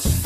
just